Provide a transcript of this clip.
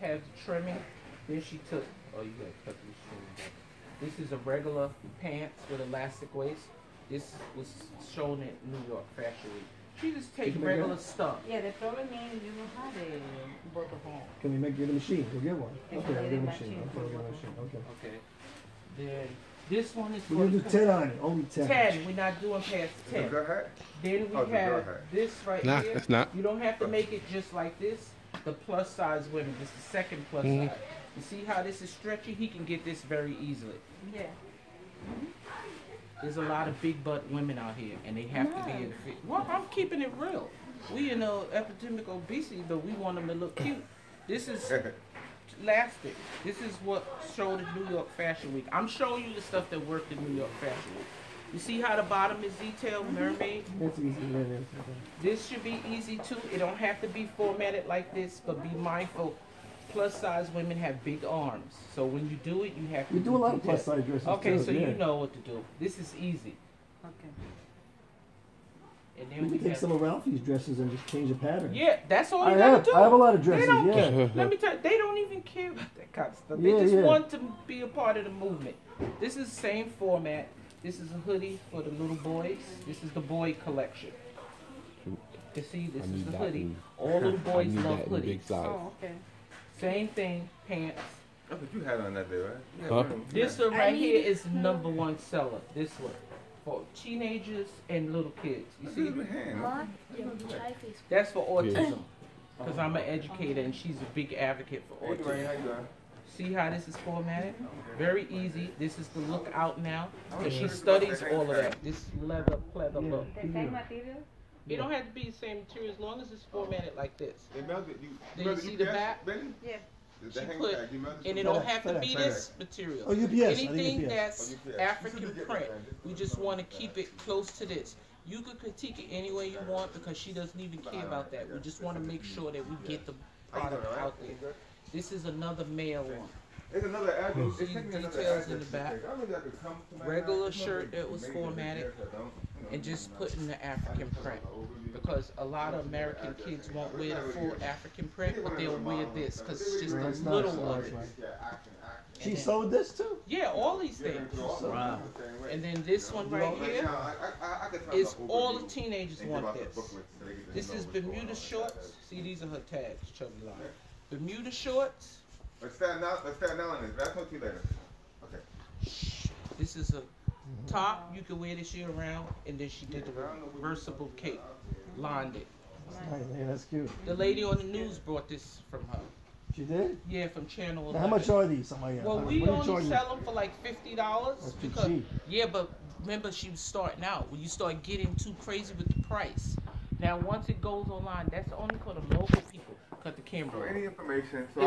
has trimming. Then she took. Oh, you gotta cut these trimming back. This is a regular pants with elastic waist. This was shown at New York Fashion Week. She just take can make regular that? stuff. Yeah, they throw the problem is you don't have the button Can we make get a machine? We'll get one. Can Okay, we I'll get get a a machine. machine Okay, for we'll get a what? machine. Okay. Okay. Then this one is We're gonna do ten on it. Only ten. ten. We're not doing past Is it a ten. good hat? Then we Oh, it's a girl have this right Nah, here. it's not. You don't have to make it just like this. The plus size women, this is the second plus Mhm. size. You see how this is stretchy? He can get this very easily. Yeah. There's a lot of big butt women out here, and they have to be in the fit. Well, I'm keeping it real. We in a epidemic obesity, but we want them to look cute. This is elastic. This is what showed at New York Fashion Week. I'm showing you the stuff that worked in New York Fashion Week. You see how the bottom is detailed, mm-hmm. mermaid? It's easy. Yeah, yeah. This should be easy too. It don't have to be formatted like this, but be mindful. Plus size women have big arms, so when you do it, you have to. We do a lot of plus size dresses Okay, too, so yeah. you know what to do. This is easy. Okay. And We then we can take some of Ralphie's dresses and just change the pattern. yeah, that's all I you gotta have. do. I have a lot of dresses. They dresses. don't Yeah. care. Let me tell you, they don't even care about that kind of stuff. They Yeah, just yeah. want to be a part of the movement. This is the same format. This is a hoodie for the little boys. This is the boy collection. You see, this is the hoodie. in- All little boys love that in the big hoodies. size. Oh, okay. Same thing, pants. That's what you had on that day, right? Yeah, Huh? This one right here is here number one seller. This one for teenagers and little kids. You see, is my hand. Mark, your child that's for autism. Because I'm an educator and she's a big advocate for Hey, Dwayne, autism. How you doing? See how this is formatted? Very easy. This is the look out now. Oh, because she studies all of that. This leather, pleather Yeah. look. The same material? It don't have to be the same material as long as it's formatted like this. They melted you. Do you brother, see the gas, back? Benny? Yeah. The, She the hang put- tag, you melted And it don't have to be FedEx. this material. Oh, UPS. I think Anything UPS. that's Oh, UPS. African You should get print, we just want to keep it close to this. You could critique it any way you want because she doesn't even care about that. We just want to make sure that we get the How you doing, product out there. This is another male one. It's another address. It's See taking me another details in the back. I really have to come to my Regular shirt that was formatted don't- you know, And just you know, put in the African print because a lot of American kids won't wear the full African print, but they'll wear this because it's just a little of it. nice. Yeah, action, action. She And then- sewed this too. Yeah, all these things. Wow. And then this one right here is all the teenagers want this. This is Bermuda shorts. See, these are her tags, Chubiiline. Bermuda shorts. Let's stand now. Let's stand now on this. That's talk to you later. Okay. This is a top you can wear this year round, and then she did the reversible cape, lined it. Nice, yeah, that's cute. The lady on the news brought this from her. She did. Yeah, from Channel 11. Now, how much are these? Something like. Well, we do you only charge sell them for like fifty dollars That's because cheap. yeah, but remember she was starting out. When you start getting too crazy with the price, now once it goes online, that's only for the local people. Cut the camera. So any information. So